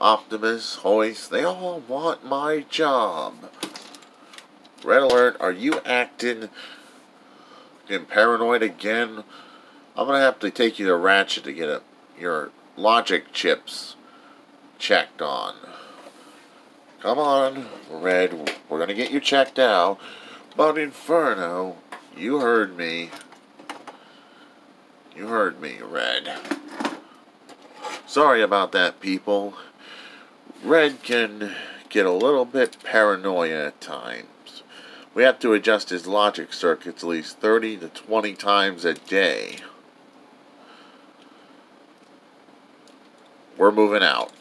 Optimus, Hoist, they all want my job. Red Alert, are you acting getting paranoid again? I'm gonna have to take you to Ratchet to get a, your logic chips checked on. Come on, Red, we're gonna get you checked out. But Inferno, you heard me. You heard me, Red. Sorry about that, people. Red can get a little bit paranoia at times. We have to adjust his logic circuits at least 30 to 20 times a day. We're moving out.